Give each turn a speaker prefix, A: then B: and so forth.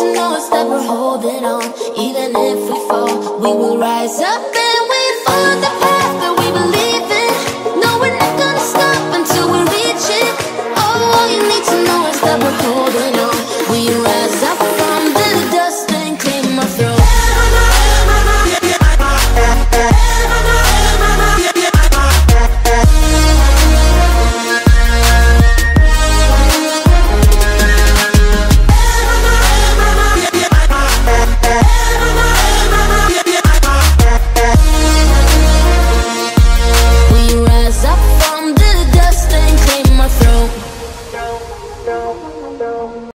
A: to know is that we're holding on. Even if we fall, we will rise up. Thank.